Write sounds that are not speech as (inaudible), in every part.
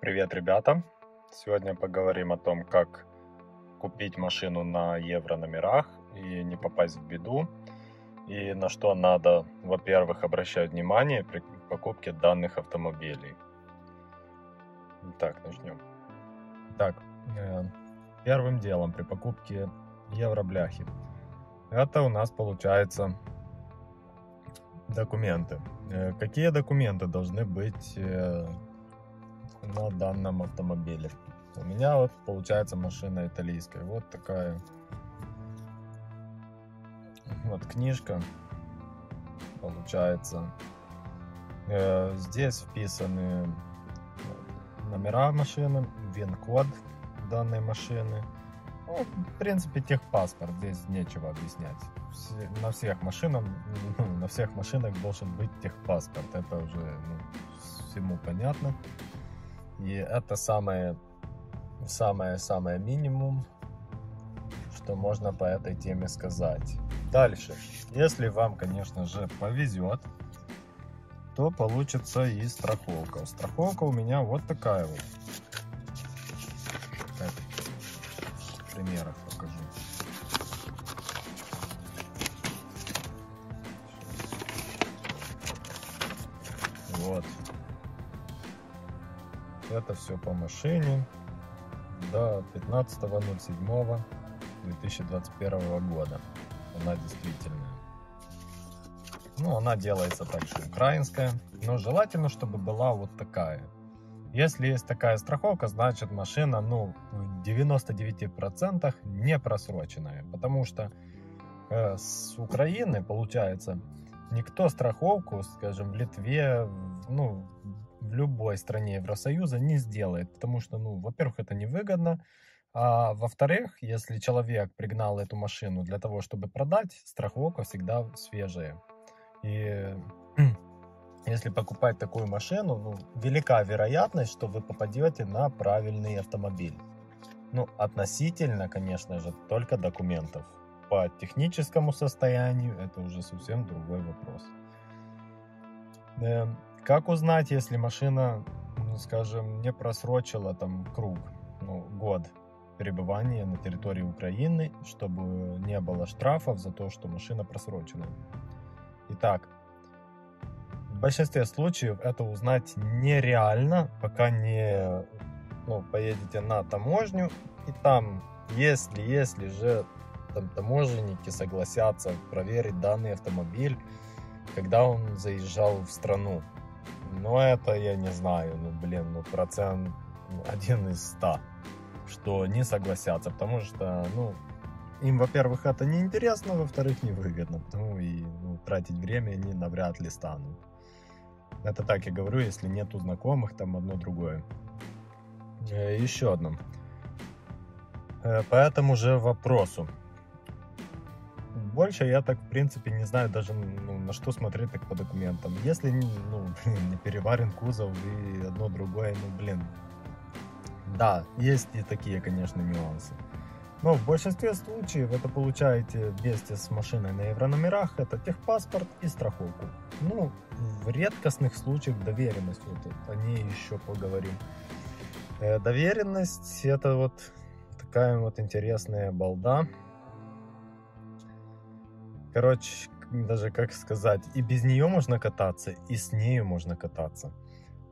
Привет, ребята! Сегодня поговорим о том, как купить машину на евро номерах и не попасть в беду. И на что надо, во-первых, обращать внимание при покупке данных автомобилей. Так, начнем. Так, э, первым делом при покупке евробляхи. Это у нас получается документы. Э, какие документы должны быть э, на данном автомобиле. У меня вот получается машина итальянская. Вот такая вот книжка получается. Э, здесь вписаны номера машины, ВИН-код данной машины. Ну, в принципе, техпаспорт, здесь нечего объяснять. На всех машинах, (laughs) ну, на всех машинах должен быть техпаспорт. Это уже ну, всему понятно. И это самое, самое-самое минимум, что можно по этой теме сказать. Дальше, если вам, конечно же, повезет, то получится и страховка. Страховка у меня вот такая вот. В примерах покажу. Вот. Это все по машине до 15.07.2021 года. Она действительно. Ну, она делается также украинская, но желательно, чтобы была вот такая. Если есть такая страховка, значит машина, ну, в 99% не просроченная, потому что э, с Украины, получается, никто страховку, скажем, в Литве, ну, в любой стране Евросоюза не сделает, потому что, ну, во-первых, это невыгодно, а во-вторых, если человек пригнал эту машину для того, чтобы продать, страховка всегда свежая. И (clears throat) если покупать такую машину, ну, велика вероятность, что вы попадете на правильный автомобиль. Ну, относительно, конечно же, только документов. По техническому состоянию это уже совсем другой вопрос. Как узнать, если машина, ну, скажем, не просрочила там круг, ну, год пребывания на территории Украины, чтобы не было штрафов за то, что машина просрочена? Итак, в большинстве случаев это узнать нереально, пока не ну, поедете на таможню, и там, если, если же там таможенники согласятся проверить данный автомобиль, когда он заезжал в страну. Но это я не знаю, ну блин, ну процент (laughs) один из ста, что не согласятся, потому что, ну, им, во-первых, это не интересно, во-вторых, невыгодно, ну и ну, тратить время они навряд ли станут. Это так я говорю, если нету знакомых, там одно другое. Э, еще одно. Э, по этому же вопросу больше я так, в принципе, не знаю даже, ну, на что смотреть так по документам. Если, ну, (laughs) не переварен кузов и одно другое, ну, блин. Да, есть и такие, конечно, нюансы. Но в большинстве случаев это получаете вместе с машиной на еврономерах, это техпаспорт и страховку. Ну, в редкостных случаях доверенность, вот о ней еще поговорим. Э, доверенность это вот такая вот интересная балда, Короче, даже как сказать, и без нее можно кататься, и с нею можно кататься.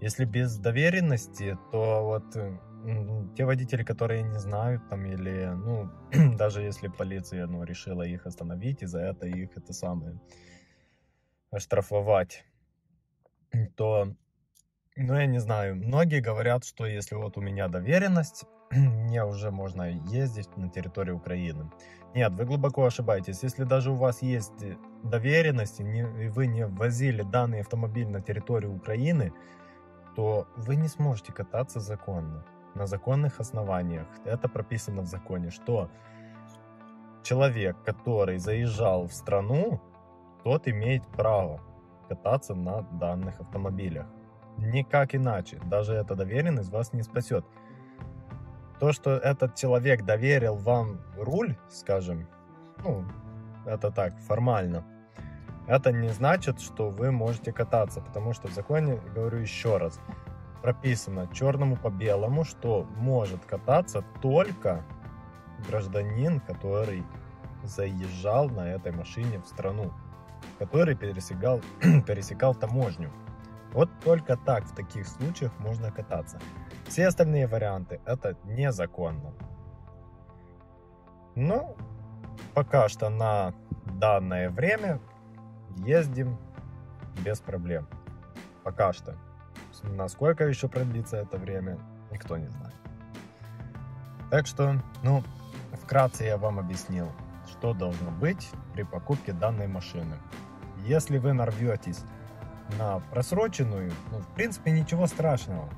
Если без доверенности, то вот те водители, которые не знают там или, ну, (clears throat) даже если полиция, ну, решила их остановить, и за это их это самое оштрафовать, то, ну, я не знаю, многие говорят, что если вот у меня доверенность, (clears throat) мне уже можно ездить на территории Украины. Нет, вы глубоко ошибаетесь. Если даже у вас есть доверенность, и вы не ввозили данный автомобиль на территорию Украины, то вы не сможете кататься законно, на законных основаниях. Это прописано в законе, что человек, который заезжал в страну, тот имеет право кататься на данных автомобилях. Никак иначе. Даже эта доверенность вас не спасет. То, что этот человек доверил вам руль, скажем, ну, это так, формально, это не значит, что вы можете кататься, потому что в законе, говорю еще раз, прописано черному по белому, что может кататься только гражданин, который заезжал на этой машине в страну, который пересекал, (clears throat) пересекал таможню. Вот только так в таких случаях можно кататься. Все остальные варианты это незаконно. Но пока что на данное время ездим без проблем. Пока что. Насколько еще продлится это время, никто не знает. Так что, ну, вкратце я вам объяснил, что должно быть при покупке данной машины. Если вы нарветесь на просроченную, ну, в принципе, ничего страшного.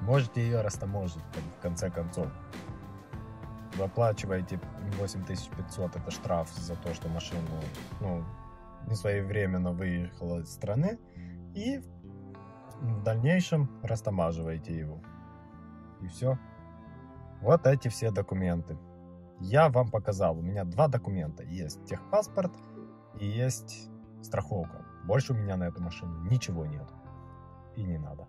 Можете ее растаможить в конце концов. Вы оплачиваете 8500, это штраф за то, что машина ну, не своевременно выехала из страны. И в дальнейшем растамаживаете его. И все. Вот эти все документы. Я вам показал. У меня два документа. Есть техпаспорт и есть страховка. Больше у меня на эту машину ничего нет. И не надо.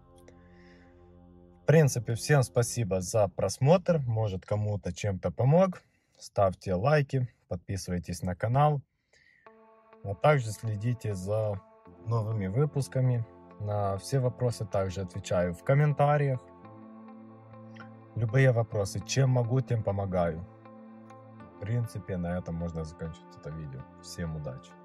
В принципе, всем спасибо за просмотр. Может, кому-то чем-то помог. Ставьте лайки, подписывайтесь на канал. А также следите за новыми выпусками. На все вопросы также отвечаю в комментариях. Любые вопросы, чем могу, тем помогаю. В принципе, на этом можно закончить это видео. Всем удачи!